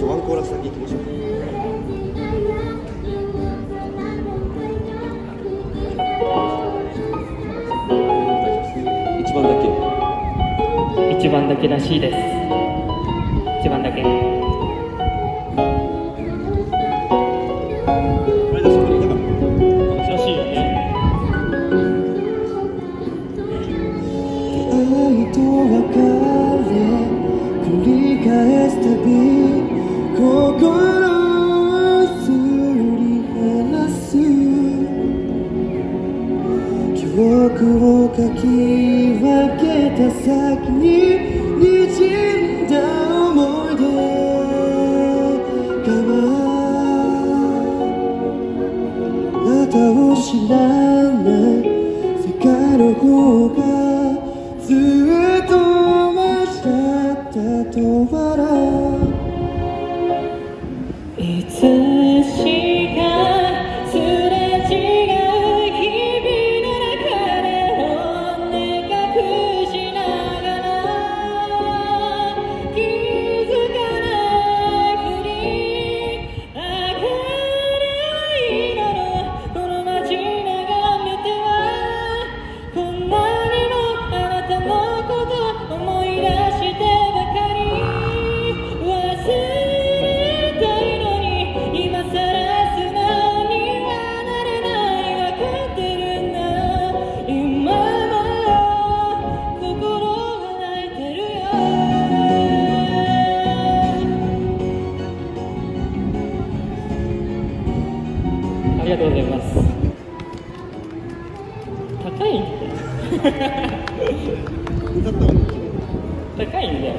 とワンコーラスだけいきましょう。一番だけ。一番だけらしいです。一番だけ。珍しいよね。愛と別れ。僕をかき分けた先に滲んだ思い出があなたを知らない。ありがとうございます。高いんだよ 高いんだよ